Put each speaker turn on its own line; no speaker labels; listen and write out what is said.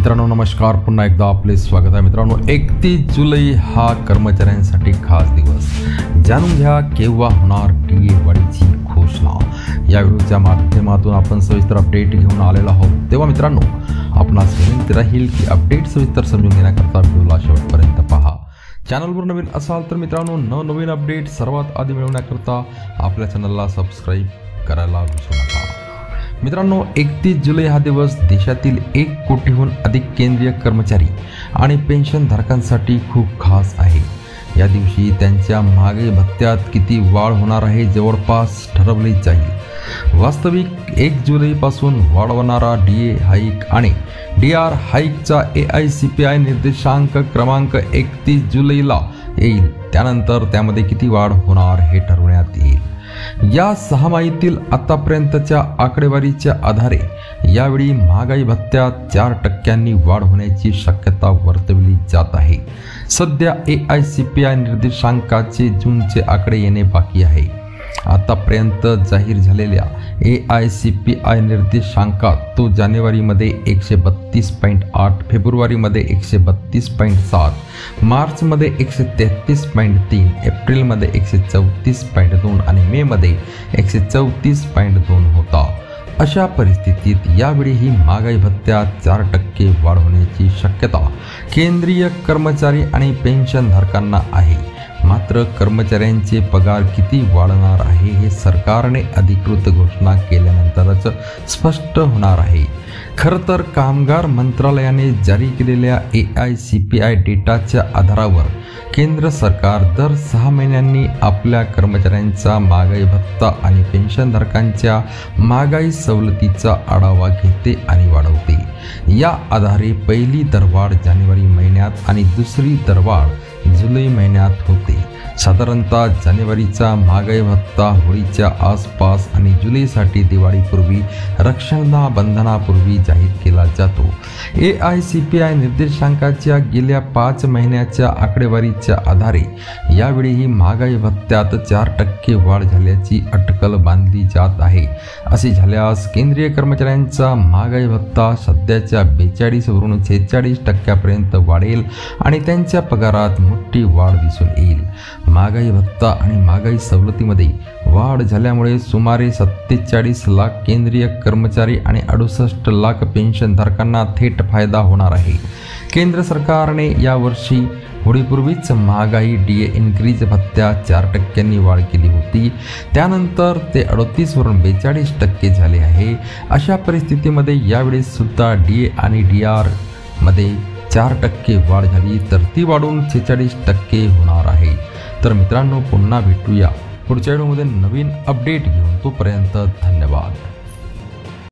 मित्रांनो नमस्कार. पुन्हा एकदा आपले स्वागत आहे. मित्रांनो एकतीस जुलै हा कर्मचाऱ्यांसाठी खास दिवस. जाणून घ्या केव्हा होणार टी ए वाढीची घोषणा. या व्हिडिओच्या माध्यमातून आपण सविस्तर अपडेट घेऊन आलेलो आहोत. तेव्हा मित्रांनो आपणास विनंती राहील की अपडेट सविस्तर समजून घेण्याकरता व्हिडिओला शेवटपर्यंत पहा. चॅनलवर नवीन असाल तर मित्रांनो न नवीन अपडेट सर्वात आधी मिळवण्याकरता आपल्या चॅनलला सबस्क्राईब करायला विसरू नका. मित्रांनो एकतीस जुलै हा दिवस देशातील एक कोटीहून अधिक केंद्रीय कर्मचारी आणि पेन्शनधारकांसाठी खूप खास आहे. या दिवशी त्यांच्या मागे भत्त्यात किती वाढ होणार आहे जवळपास ठरवले जाईल. वास्तविक एक जुलैपासून वाढवणारा डी ए हाईक आणि D R हाईकचा A I C P I निर्देशांक क्रमांक एकतीस जुलैला येईल. त्यानंतर त्यामध्ये किती वाढ होणार हे ठरवण्यात येईल. या सहामाहीतील आतापर्यंतच्या आकडेवारीच्या आधारे यावेळी महागाई भत्त्यात चार टक्क्यांनी वाढ होण्याची शक्यता वर्तवली जात आहे. सध्या A I C P I निर्देशांकाचे जूनचे आकडे येणे बाकी आहे. आतापर्यंत जाहीर झालेल्या A I C P I निर्देशांकात तो जानेवारीमध्ये एकशे बत्तीस पॉईंट आठ फेब्रुवारीमध्ये एकशे बत्तीस पॉईंट सात मार्चमध्ये एकशे तेहतीस पॉईंट तीन एप्रिलमध्ये एकशे चौतीस पॉईंट दोन आणि मेमध्ये एकशे चौतीस पॉईंट दोन होता. अशा परिस्थितीत यावेळीही महागाई भत्त्यात चार टक्के वाढ होण्याची शक्यता केंद्रीय कर्मचारी आणि पेन्शनधारकांना आहे. मात्र कर्मचाऱ्यांचे पगार किती वाढणार आहे हे सरकारने अधिकृत घोषणा केल्यानंतरच स्पष्ट होणार आहे. खरं तर कामगार मंत्रालयाने जारी केलेल्या A I C P I डेटाच्या आधारावर केंद्र सरकार दर सहा महिन्यांनी आपल्या कर्मचाऱ्यांचा महागाई भत्ता आणि पेन्शनधारकांच्या महागाई सवलतीचा आढावा घेते आणि वाढवते. या आधारे पहिली दरवाढ जानेवारी महिन्यात आणि दुसरी दरवाढ जुलै महिन्यात होते. साधारणतः जानेवारीचा महागाई भत्ता होळीच्या आसपास आणि जुलैसाठी दिवाळीपूर्वी रक्षणाबंधनापूर्वी जाहीर केला जातो. A I C P I निर्देशांकाच्या गेल्या पाच महिन्याच्या आकडेवारीच्या आधारे यावेळीही महागाई भत्त्यात चार टक्के वाढ झाल्याची अटकल बांधली जात आहे. असे झाल्यास केंद्रीय कर्मचाऱ्यांचा महागाई भत्ता सध्याच्या बेचाळीसवरून छेचाळीस टक्क्यापर्यंत वाढेल आणि त्यांच्या पगारात मोठी वाढ दिसून येईल. महागाई भत्ता आणि महागाई सवलतीमध्ये वाढ झाल्यामुळे सुमारे सत्तेचाळीस लाख केंद्रीय कर्मचारी आणि अडुसष्ट लाख पेन्शनधारकांना थेट फायदा होणार आहे. केंद्र सरकारने यावर्षी होळीपूर्वीच महागाई डी ए इन्क्रीज भत्त्या चार टक्क्यांनी वाढ केली होती. त्यानंतर ते अडतीसवरून बेचाळीस टक्के झाले आहे. अशा परिस्थितीमध्ये यावेळी सुद्धा डी ए आणि डी आरमध्ये चार टक्के वाढ झाली तर ती वाढून छेचाळीस टक्के होणार आहे. तर मित्रांनो पुन्हा भेटूया पुढच्या व्हिडिओमध्ये नवीन अपडेट घेऊन. तोपर्यंत धन्यवाद.